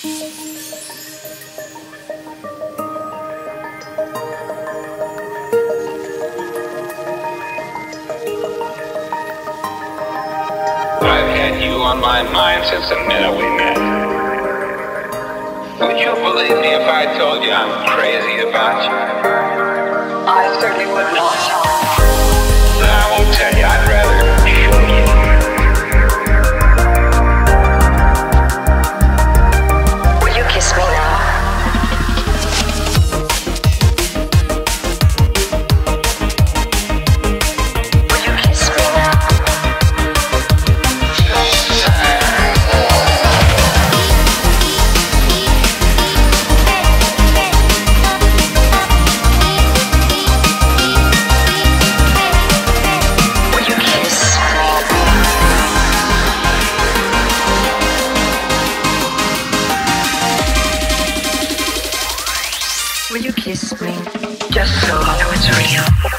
I've had you on my mind since the minute we met. Would you believe me if I told you I'm crazy about you? I certainly would not. Will you kiss me? Just so I know it's real.